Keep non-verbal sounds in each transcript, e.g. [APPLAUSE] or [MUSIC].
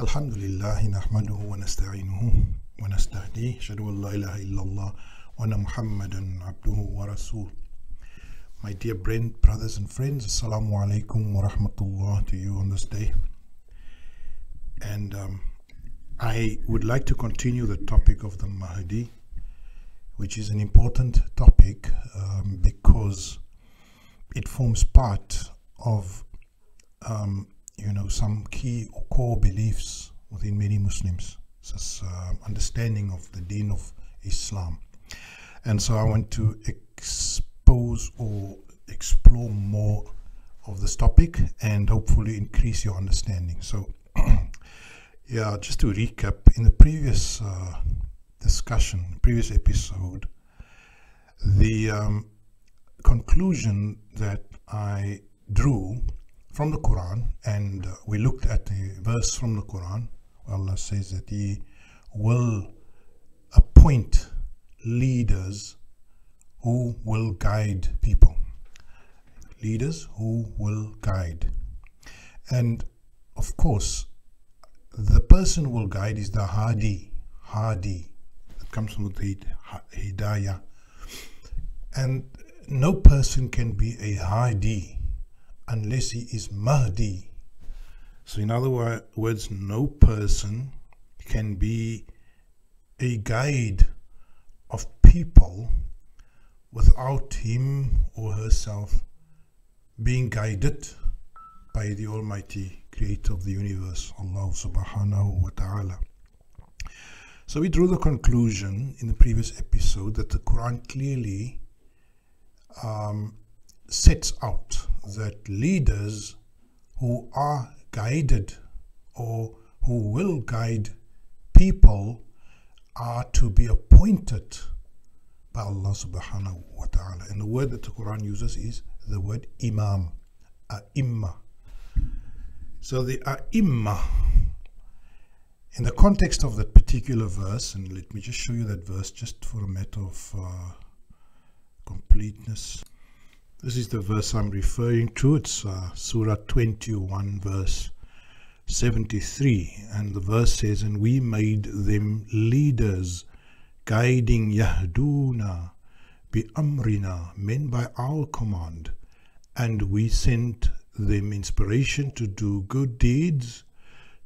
الحمد لله نحمده ونستعينه ونستهديه أشهد أن لا إله إلا الله وأن محمدا عبده ورسوله My dear friend, brothers and friends, Assalamu alaikum wa rahmatullah to you on this day. And um, I would like to continue the topic of the Mahdi, which is an important topic um, because it forms part of um, you know some key or core beliefs within many Muslims, such uh, understanding of the Deen of Islam. And so I want to expose or explore more of this topic and hopefully increase your understanding. So, [CLEARS THROAT] yeah, just to recap, in the previous uh, discussion, previous episode, the um, conclusion that I drew from the Quran, and uh, we looked at the verse from the Quran. Allah says that He will appoint leaders who will guide people. Leaders who will guide. And of course, the person who will guide is the Hadi. Hadi. It comes from the Hidayah. And no person can be a Hadi unless he is Mahdi. So, in other words, no person can be a guide of people without him or herself being guided by the Almighty Creator of the universe, Allah subhanahu wa ta'ala. So we drew the conclusion in the previous episode that the Quran clearly um, sets out that leaders who are guided or who will guide people are to be appointed by Allah subhanahu wa ta'ala. And the word that the Quran uses is the word imam, a'imma. So the a'imma, in the context of that particular verse, and let me just show you that verse just for a matter of uh, completeness. This is the verse I'm referring to. It's uh, Surah 21, verse 73. And the verse says, And we made them leaders, guiding Yahduna bi amrina, men by our command. And we sent them inspiration to do good deeds,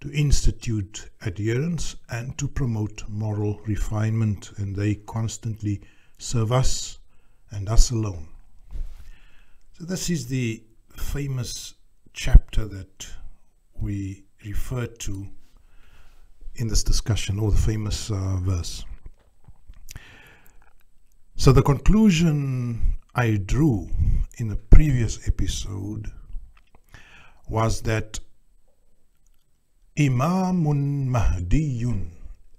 to institute adherence, and to promote moral refinement. And they constantly serve us and us alone. So, this is the famous chapter that we refer to in this discussion, or the famous uh, verse. So, the conclusion I drew in the previous episode was that Imamun Mahdiyun,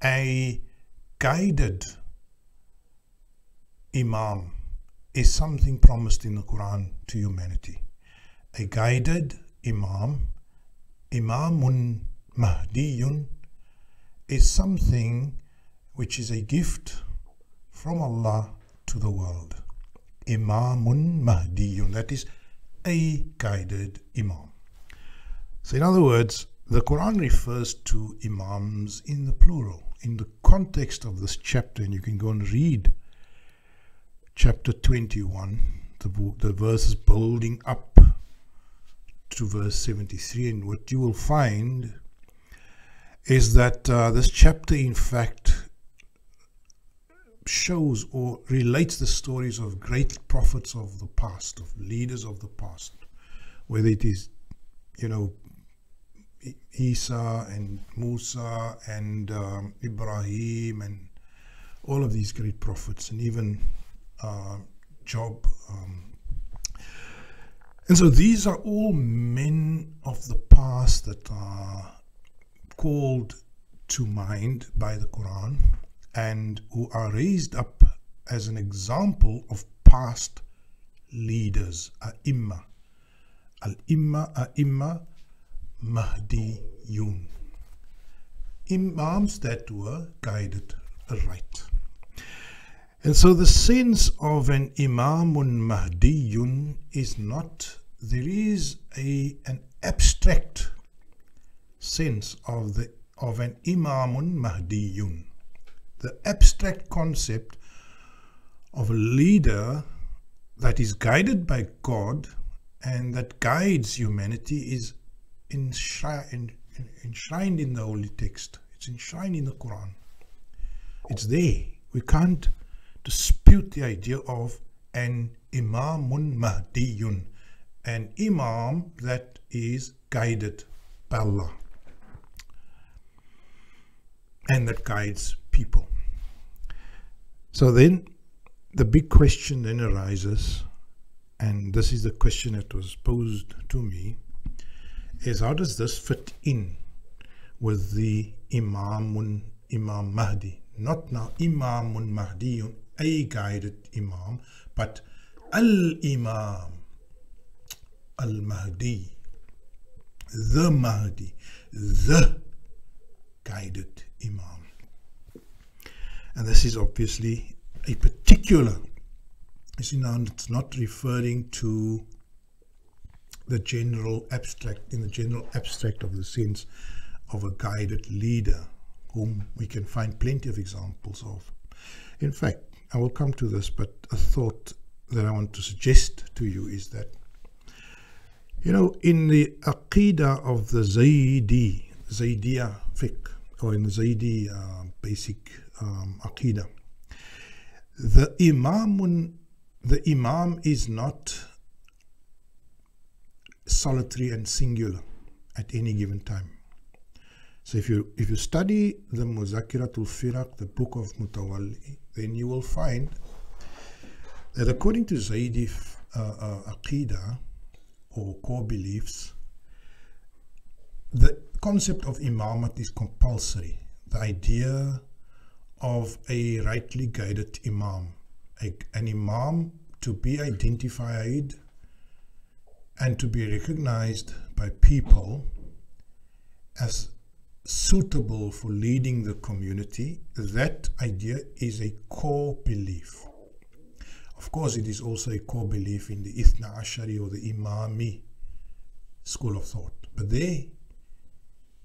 a guided Imam, is something promised in the Quran to humanity. A guided Imam, Imamun Mahdiyun, is something which is a gift from Allah to the world. Imamun Mahdiyun, that is a guided Imam. So, in other words, the Quran refers to Imams in the plural, in the context of this chapter, and you can go and read chapter 21, the, the verses building up to verse 73. And what you will find is that uh, this chapter, in fact, shows or relates the stories of great prophets of the past, of leaders of the past, whether it is, you know, Isa and Musa and um, Ibrahim and all of these great prophets, and even uh, Job. Um, and so these are all men of the past that are called to mind by the Quran and who are raised up as an example of past leaders, ai-imma. Al-imma, ai-imma, Mahdiyun. Imams that were guided right. And so the sense of an Imamun Mahdiyun is not, there is a, an abstract sense of the of an Imamun Mahdiyun. The abstract concept of a leader that is guided by God and that guides humanity is enshrined, enshrined in the holy text. It's enshrined in the Quran. It's there. We can't dispute the idea of an Imamun Mahdiyun, an Imam that is guided by Allah and that guides people. So then the big question then arises, and this is the question that was posed to me, is how does this fit in with the Imamun Imam Mahdi? Not now Imamun Mahdi, a guided Imam, but Al Imam Al Mahdi, the Mahdi, the guided Imam. And this is obviously a particular, you see now it's not referring to the general abstract, in the general abstract of the sense of a guided leader, whom we can find plenty of examples of. In fact, I will come to this, but a thought that I want to suggest to you is that, you know, in the Aqidah of the Zaydi, Zaydiya fiqh, or in the Zaydi uh, basic um, Aqidah, the Imam, the Imam is not solitary and singular at any given time. So if you if you study the Muzakiratul Firaq, the book of Mutawalli, then you will find that according to Zaydi uh, uh, Aqidah or core beliefs, the concept of imamat is compulsory. The idea of a rightly guided imam, a, an imam to be identified and to be recognized by people as suitable for leading the community, that idea is a core belief. Of course, it is also a core belief in the Ithna Ashari or the Imami school of thought. But there,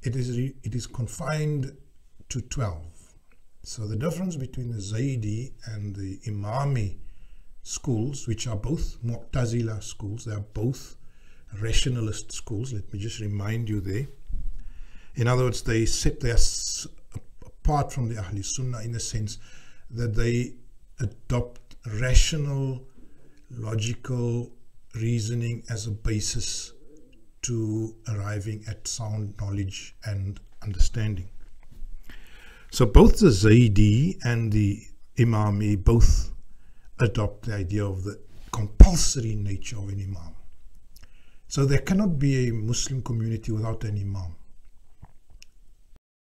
it is, it is confined to 12. So the difference between the Zaydi and the Imami schools, which are both Mu'tazila schools, they are both rationalist schools. Let me just remind you there. In other words, they set their apart from the Ahli Sunnah in the sense that they adopt rational, logical reasoning as a basis to arriving at sound knowledge and understanding. So both the Zaydi and the Imami both adopt the idea of the compulsory nature of an Imam. So there cannot be a Muslim community without an Imam.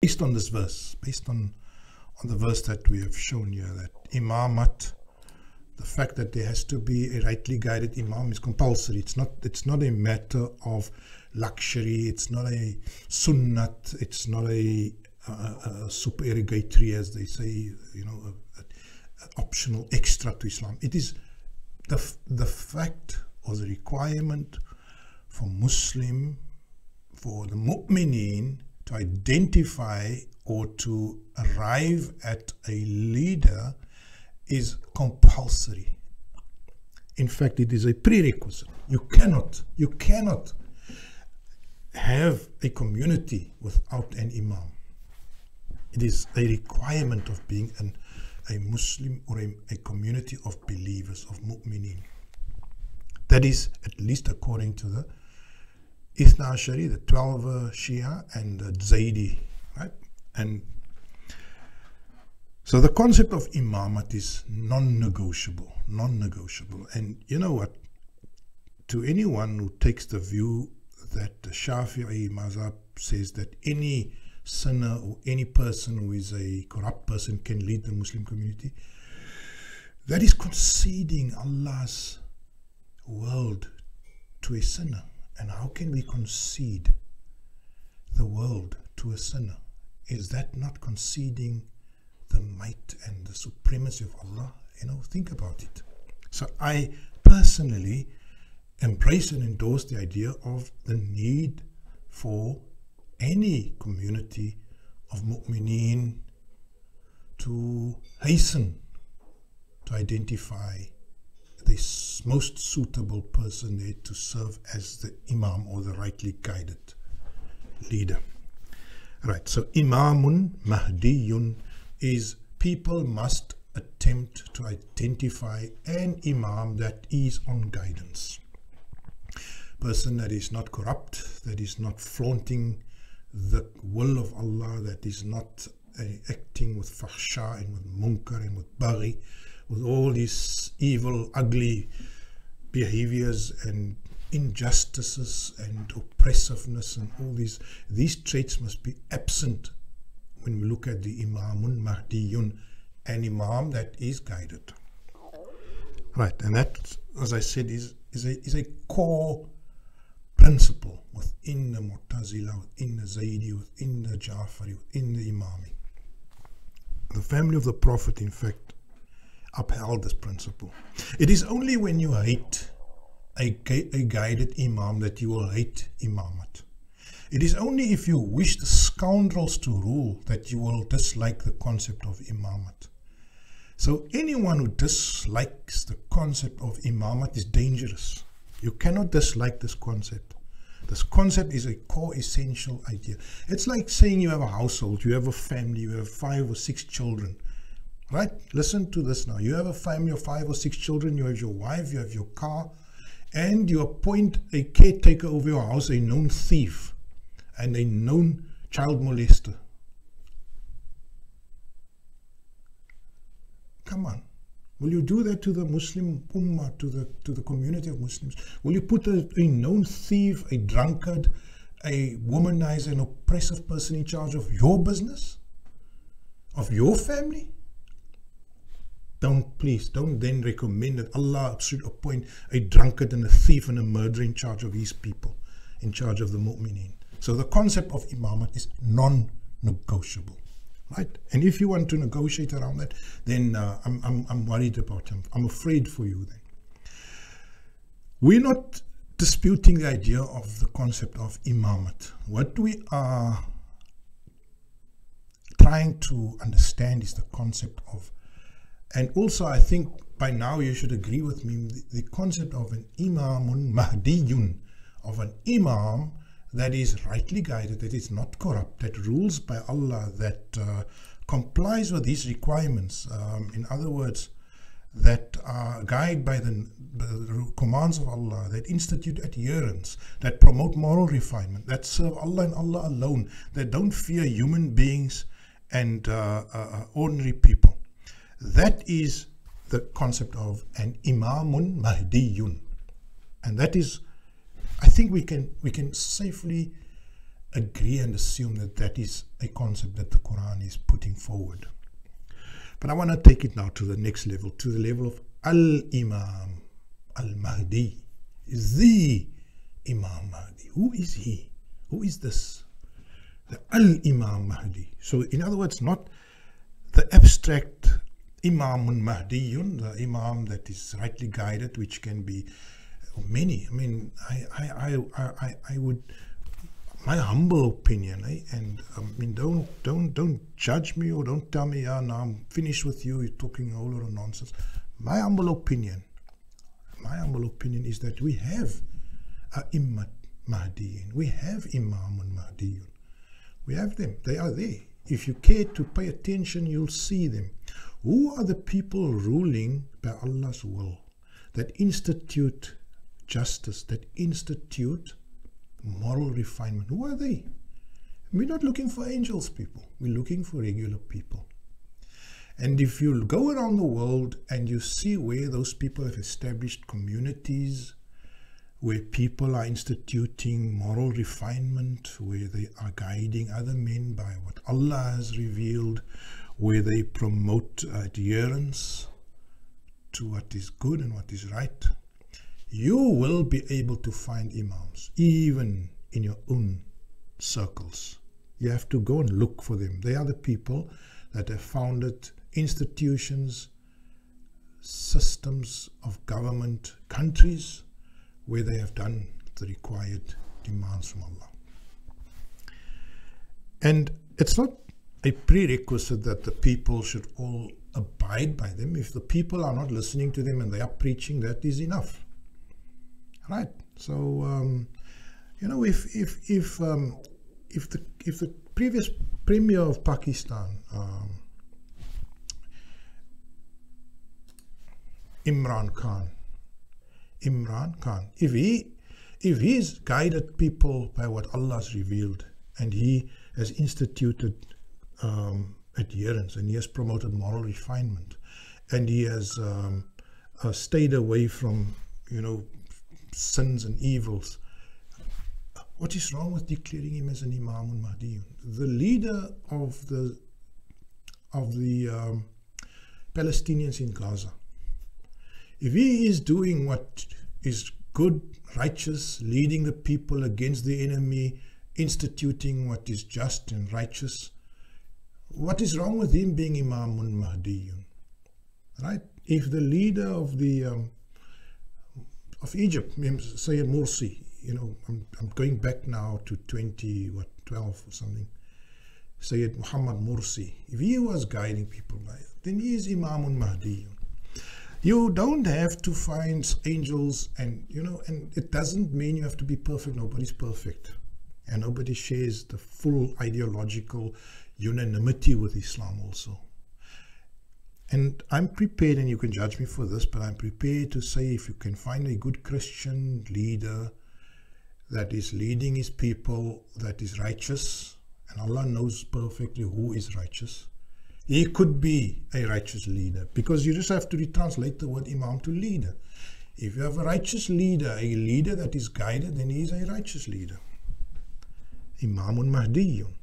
Based on this verse, based on, on the verse that we have shown here, that Imamat, the fact that there has to be a rightly guided Imam is compulsory. It's not, it's not a matter of luxury, it's not a sunnat, it's not a a, a supererogatory, as they say, you know, optional extra to Islam. It is the, the fact or the requirement for Muslim, for the mu'mineen to identify or to arrive at a leader is compulsory. In fact, it is a prerequisite. You cannot, you cannot have a community without an imam. It is a requirement of being an, a Muslim or a, a community of believers, of mu'mineen. That is, at least according to the Ithna Ashari, the 12 uh, Shia, and the Zaydi, right? And so the concept of imamat is non-negotiable, non-negotiable. And you know what? To anyone who takes the view that the Shafi'i mazhab says that any sinner or any person who is a corrupt person can lead the Muslim community. That is conceding Allah's world to a sinner. And how can we concede the world to a sinner? Is that not conceding the might and the supremacy of Allah? You know, think about it. So I personally embrace and endorse the idea of the need for any community of mu'mineen to hasten to identify the most suitable person there to serve as the imam or the rightly guided leader. Right, so imamun mahdiyun is people must attempt to identify an imam that is on guidance. Person that is not corrupt, that is not flaunting the will of Allah, that is not uh, acting with fahsha and with munkar and with baghi, with all these evil, ugly behaviors and injustices and oppressiveness and all these these traits must be absent when we look at the imamun mahdiyun an imam that is guided right and that as i said is is a is a core principle within the Mu'tazila, within the Zaydi, within the Ja'fari, within the Imami. The family of the Prophet, in fact, upheld this principle. It is only when you hate a, a guided Imam that you will hate Imamat. It is only if you wish the scoundrels to rule that you will dislike the concept of Imamat. So anyone who dislikes the concept of Imamat is dangerous. You cannot dislike this concept. This concept is a core essential idea. It's like saying you have a household, you have a family, you have five or six children. Right? Listen to this now. You have a family of five or six children, you have your wife, you have your car, and you appoint a caretaker over your house, a known thief and a known child molester. Come on. Will you do that to the Muslim Ummah, to the, to the community of Muslims? Will you put a, a known thief, a drunkard, a womanizer, an oppressive person in charge of your business? Of your family? Don't, please, don't then recommend that Allah should appoint a drunkard and a thief and a murderer in charge of his people, in charge of the mu'mineen. So the concept of imamat is non-negotiable right? And if you want to negotiate around that, then uh, I'm, I'm, I'm worried about him. I'm afraid for you then. We're not disputing the idea of the concept of imamat. What we are trying to understand is the concept of, and also I think by now you should agree with me, the, the concept of an imamun mahdiyun, of an imam that is rightly guided, that is not corrupt, that rules by Allah, that uh, complies with His requirements. Um, in other words, that are guided by the, the, commands of Allah, that institute adherence, that promote moral refinement, that serve Allah and Allah alone, that don't fear human beings and uh, uh, uh ordinary people. That is the concept of an imamun mahdiyun. And that is I think we can we can safely agree and assume that that is a concept that the Quran is putting forward. But I want to take it now to the next level, to the level of Al Imam Al Mahdi, is the Imam Mahdi. Who is he? Who is this? The Al Imam Mahdi. So, in other words, not the abstract Imam Mahdiyun, the Imam that is rightly guided, which can be many. I mean, I, I, I, I, I would, my humble opinion, eh? and um, I mean, don't, don't, don't judge me or don't tell me, yeah, now I'm finished with you. You're talking a whole lot of nonsense. My humble opinion, my humble opinion is that we have a Imam Mahdiyin. We have Imam Mahdiyun. We have them. They are there. If you care to pay attention, you'll see them. Who are the people ruling by Allah's will that institute justice, that institute moral refinement. Who are they? We're not looking for angels, people. We're looking for regular people. And if you go around the world and you see where those people have established communities, where people are instituting moral refinement, where they are guiding other men by what Allah has revealed, where they promote adherence to what is good and what is right, you will be able to find imams, even in your own circles. You have to go and look for them. They are the people that have founded institutions, systems of government, countries where they have done the required demands from Allah. And it's not a prerequisite that the people should all abide by them. If the people are not listening to them and they are preaching, that is enough. Right? So, um, you know, if if if um, if the if the previous premier of Pakistan, um, Imran Khan, Imran Khan, if he if he's guided people by what Allah has revealed and he has instituted um, adherence and he has promoted moral refinement. And he has um, uh, stayed away from you know sins and evils. What is wrong with declaring him as an imam al mahdi? The leader of the of the um, palestinians in gaza if he is doing what is good righteous leading the people against the enemy instituting what is just and righteous what is wrong with him being Imamun Mahdiyun? Right? If the leader of the um, of Egypt, Sayyid Morsi, you know, I'm, I'm going back now to 20, what, 12 or something, Sayyid Muhammad Morsi, if he was guiding people by it, then he is Imamun Mahdiyun. You don't have to find angels and, you know, and it doesn't mean you have to be perfect. Nobody's perfect. And nobody shares the full ideological unanimity with Islam also. And I'm prepared, and you can judge me for this, but I'm prepared to say if you can find a good Christian leader that is leading his people, that is righteous, and Allah knows perfectly who is righteous, he could be a righteous leader because you just have to retranslate the word Imam to leader. If you have a righteous leader, a leader that is guided, then he is a righteous leader. Imamun Mahdiyun.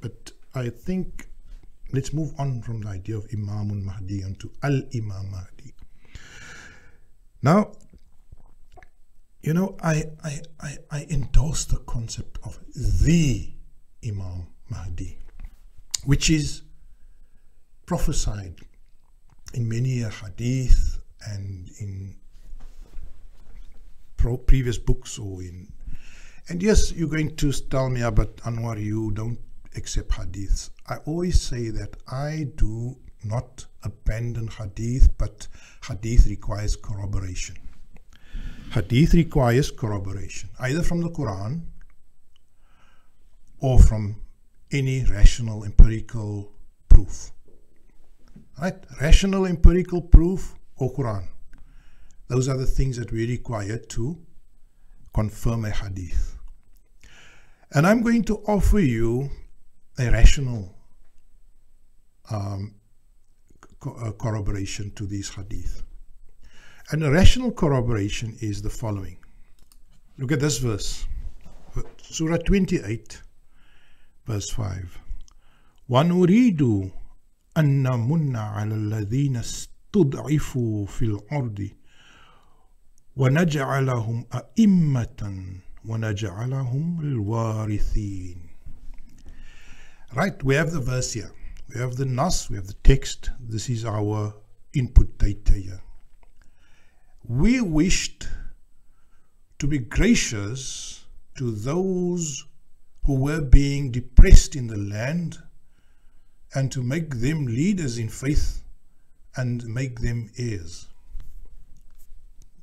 But I think let's move on from the idea of Imam Mahdi to Al Imam Mahdi. Now, you know, I, I, I, I endorse the concept of the Imam Mahdi, which is prophesied in many a hadith and in previous books or in and yes you're going to tell me but anwar you don't accept hadiths. I always say that I do not abandon hadith, but hadith requires corroboration. Hadith requires corroboration, either from the Quran or from any rational empirical proof. Right? Rational empirical proof or Quran. Those are the things that we require to confirm a hadith. And I'm going to offer you a rational um, co uh, corroboration to these hadith. And a rational corroboration is the following. Look at this verse. Surah 28, verse 5. وَنُرِيدُ أَن نَمُنَّ عَلَى الَّذِينَ اسْتُضْعِفُوا فِي الْأَرْضِ وَنَجْعَلَهُمْ أَئِمَّةً وَنَجْعَلَهُمْ الْوَارِثِينَ Right, we have the verse here. We have the nas, we have the text. This is our input data here. We wished to be gracious to those who were being depressed in the land and to make them leaders in faith and make them heirs.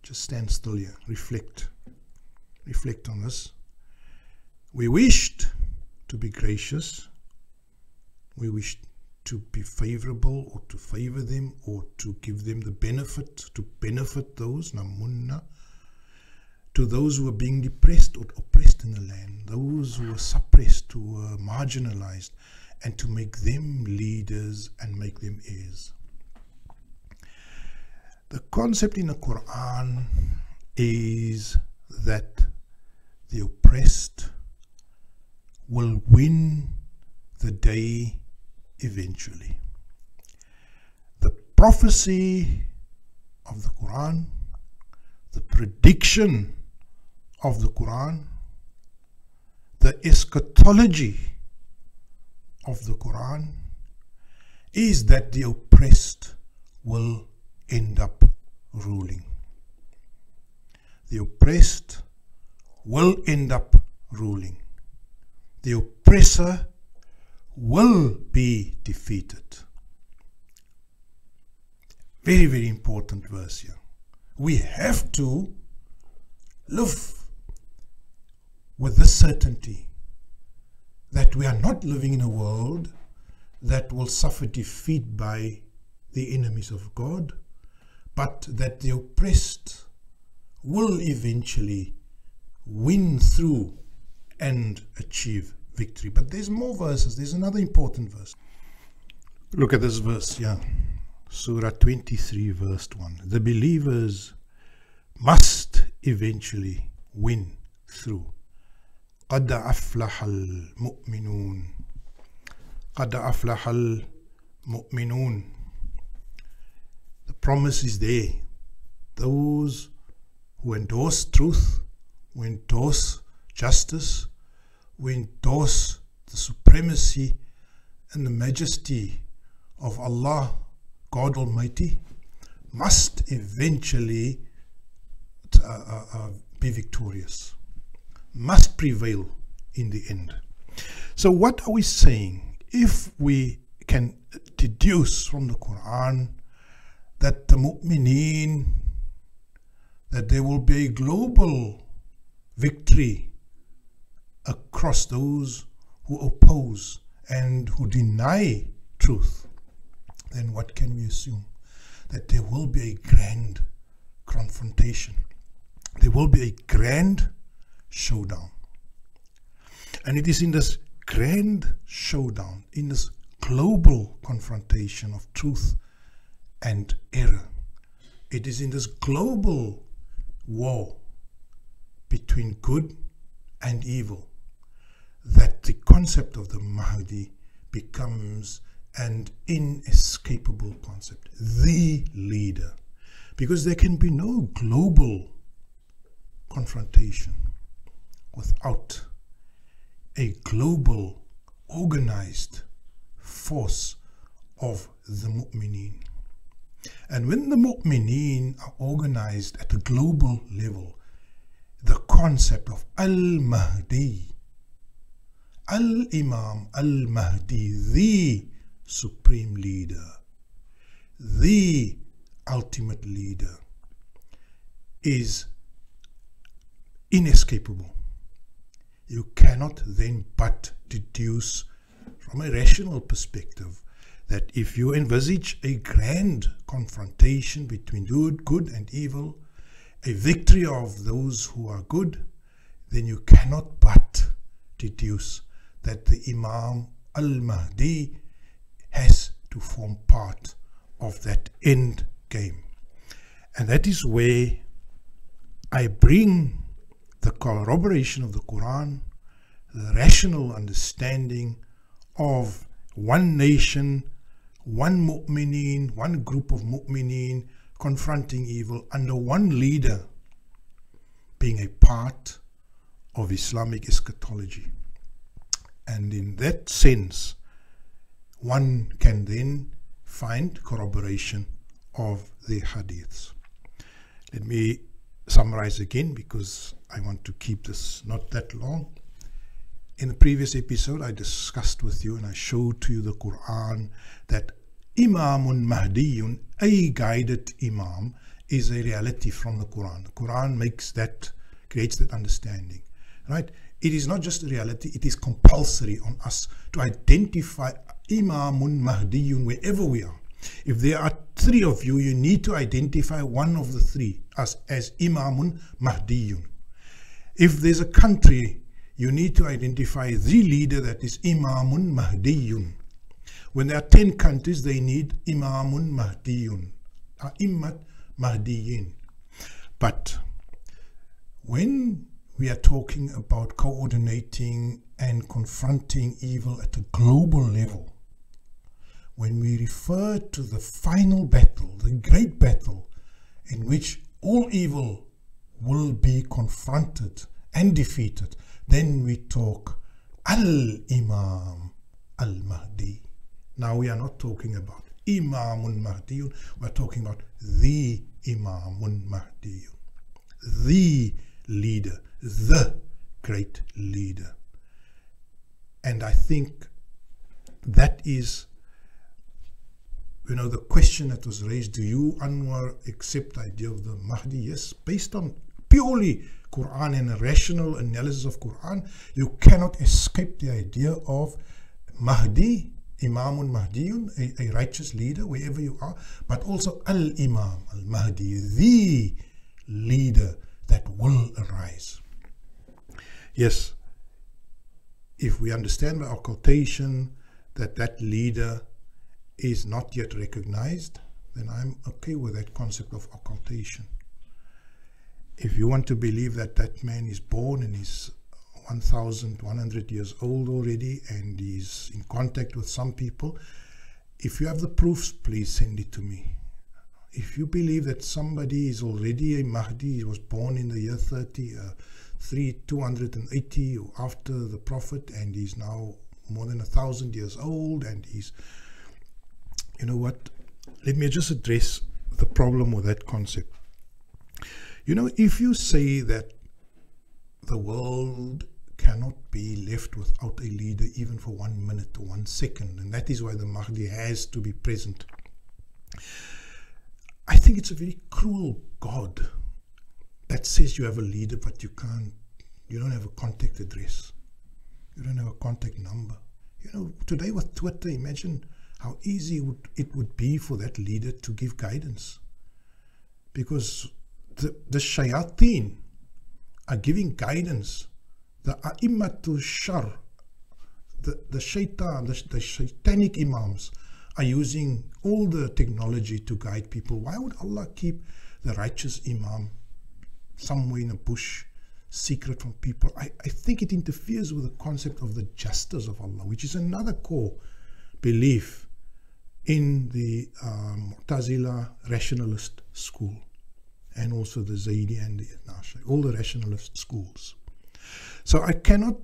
Just stand still here, reflect. Reflect on this. We wished to be gracious we wished to be favorable or to favor them or to give them the benefit, to benefit those, namunna, to those who are being depressed or oppressed in the land, those who are suppressed, who are marginalized, and to make them leaders and make them heirs. The concept in the Quran is that the oppressed will win the day eventually. The prophecy of the Quran, the prediction of the Quran, the eschatology of the Quran is that the oppressed will end up ruling. The oppressed will end up ruling. The oppressor will be defeated. Very, very important verse here. We have to live with this certainty that we are not living in a world that will suffer defeat by the enemies of God, but that the oppressed will eventually win through and achieve victory. But there's more verses. There's another important verse. Look at this verse, yeah. Surah 23, verse 1. The believers must eventually win through. قد أفلح المؤمنون قد أفلح المؤمنون The promise is there. Those who endorse truth, who endorse justice, who endorse the supremacy and the majesty of Allah, God Almighty, must eventually uh, uh, uh, be victorious, must prevail in the end. So, what are we saying? If we can deduce from the Quran that the mu'mineen, that there will be a global victory across those who oppose and who deny truth, then what can we assume? That there will be a grand confrontation. There will be a grand showdown. And it is in this grand showdown, in this global confrontation of truth and error, it is in this global war between good and evil that the concept of the Mahdi becomes an inescapable concept, the leader. Because there can be no global confrontation without a global organized force of the mu'mineen. And when the mu'mineen are organized at a global level, the concept of Al-Mahdi Al-Imam Al-Mahdi, the supreme leader, the ultimate leader, is inescapable. You cannot then but deduce from a rational perspective that if you envisage a grand confrontation between good, good and evil, a victory of those who are good, then you cannot but deduce that the Imam Al Mahdi has to form part of that end game. And that is where I bring the corroboration of the Quran, the rational understanding of one nation, one mu'mineen, one group of mu'mineen confronting evil under one leader being a part of Islamic eschatology. And in that sense, one can then find corroboration of the hadiths. Let me summarize again because I want to keep this not that long. In the previous episode, I discussed with you and I showed to you the Quran that Imamun Mahdiyun, a guided Imam, is a reality from the Quran. The Quran makes that, creates that understanding. Right? It is not just a reality, it is compulsory on us to identify Imamun Mahdiyun wherever we are. If there are three of you, you need to identify one of the three as, as Imamun Mahdiyun. If there's a country, you need to identify the leader that is Imamun Mahdiyun. When there are 10 countries, they need Imamun Mahdiyun, Immat Mahdiyin. But when we are talking about coordinating and confronting evil at a global level. When we refer to the final battle, the great battle, in which all evil will be confronted and defeated, then we talk Al Imam Al Mahdi. Now we are not talking about Imamun Mahdiyun, we're talking about the Imamun Mahdiyun, the leader, the great leader. And I think that is you know, the question that was raised, do you, Anwar, accept the idea of the Mahdi? Yes, based on purely Quran and a rational analysis of Quran, you cannot escape the idea of Mahdi, Imamun Mahdiyun, a, a righteous leader wherever you are, but also Al-Imam, Al-Mahdi, the leader that will arise. Yes, if we understand by occultation that that leader is not yet recognized, then I'm okay with that concept of occultation. If you want to believe that that man is born and is 1,100 years old already and is in contact with some people, if you have the proofs, please send it to me. If you believe that somebody is already a Mahdi, he was born in the year 30, uh, 3, 280 or after the Prophet, and he's now more than a thousand years old, and he's you know what? Let me just address the problem with that concept. You know, if you say that the world cannot be left without a leader even for one minute or one second, and that is why the Mahdi has to be present. I think it's a very cruel God that says you have a leader, but you can't, you don't have a contact address, you don't have a contact number. You know, today with Twitter, imagine how easy would it would be for that leader to give guidance. Because the, the shayateen are giving guidance. The a'immatul shar, the, the shaitan, the, the shaitanic imams are using all the technology to guide people. Why would Allah keep the righteous imam somewhere in a bush, secret from people? I, I think it interferes with the concept of the justice of Allah, which is another core belief in the um, Mu'tazila rationalist school and also the Zaydi and the Nashri, all the rationalist schools. So I cannot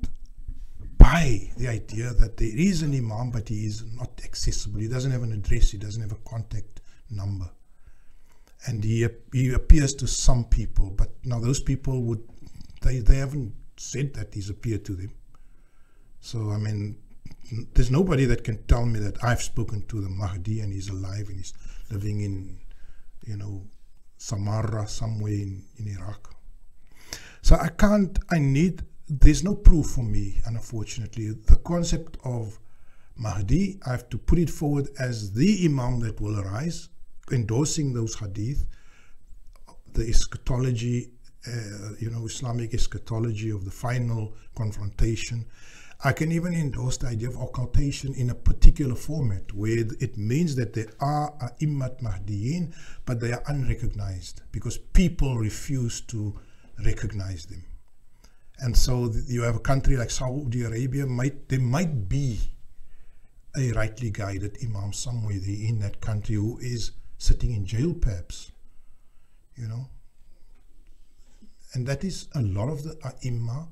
buy the idea that there is an Imam but he is not accessible. He doesn't have an address, he doesn't have a contact number. And he, he appears to some people, but now those people would, they, they haven't said that he's appeared to them. So, I mean, there's nobody that can tell me that I've spoken to the Mahdi and he's alive and he's living in, you know, Samarra, somewhere in, in Iraq. So I can't, I need, there's no proof for me, unfortunately. The concept of Mahdi, I have to put it forward as the Imam that will arise, endorsing those hadith, the eschatology, uh, you know, Islamic eschatology of the final confrontation, I can even endorse the idea of occultation in a particular format where it means that there are Immat Mahdiyin, but they are unrecognized because people refuse to recognize them. And so you have a country like Saudi Arabia, might there might be a rightly guided Imam somewhere in that country who is sitting in jail perhaps, you know. And that is a lot of the uh, Imam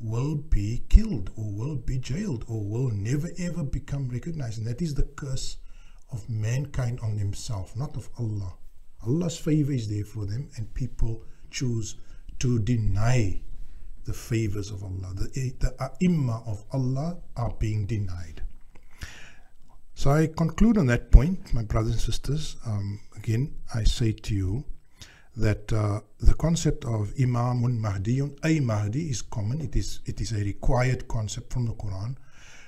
will be killed or will be jailed or will never ever become recognized. And that is the curse of mankind on themselves, not of Allah. Allah's favor is there for them, and people choose to deny the favors of Allah. The, the ai of Allah are being denied. So I conclude on that point, my brothers and sisters. Um, again, I say to you that uh, the concept of Imamun Mahdiyun, a Mahdi, is common. It is, it is a required concept from the Quran.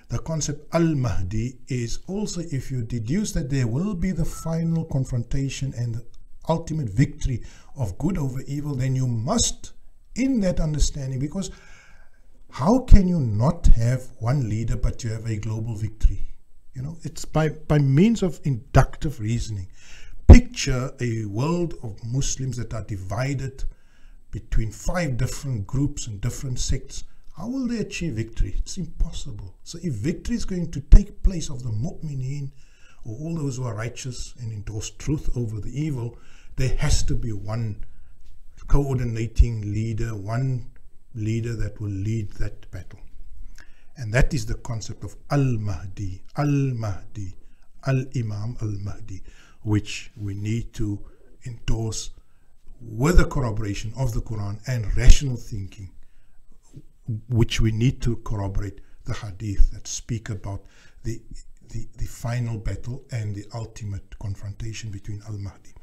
The concept Al Mahdi is also, if you deduce that there will be the final confrontation and the ultimate victory of good over evil, then you must, in that understanding, because how can you not have one leader but you have a global victory? You know, it's by, by means of inductive reasoning picture a world of Muslims that are divided between five different groups and different sects, how will they achieve victory? It's impossible. So if victory is going to take place of the mu'mineen, or all those who are righteous and endorse truth over the evil, there has to be one coordinating leader, one leader that will lead that battle. And that is the concept of Al-Mahdi, Al-Mahdi, Al-Imam Al-Mahdi which we need to endorse with the corroboration of the Quran and rational thinking, which we need to corroborate the hadith that speak about the, the, the final battle and the ultimate confrontation between Al Mahdi.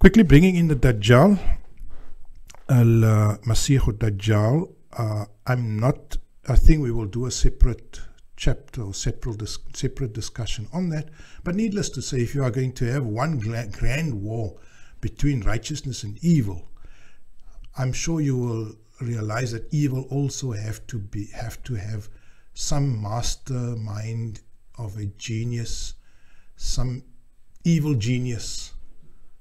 Quickly bringing in the Dajjal, Al Masih Dajjal. Uh, I'm not, I think we will do a separate chapter or separate, dis- separate discussion on that. But needless to say, if you are going to have one grand war between righteousness and evil, I'm sure you will realize that evil also have to be have to have some mastermind of a genius, some evil genius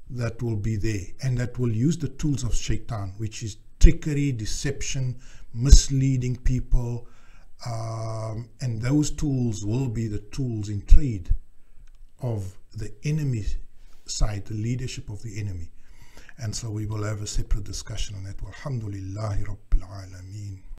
that will be there and that will use the tools of shaitan, which is trickery, deception, misleading people, um, and those tools will be the tools in trade of the enemy side, the leadership of the enemy. And so we will have a separate discussion on that. Walhamdulillahi Rabbil Alameen.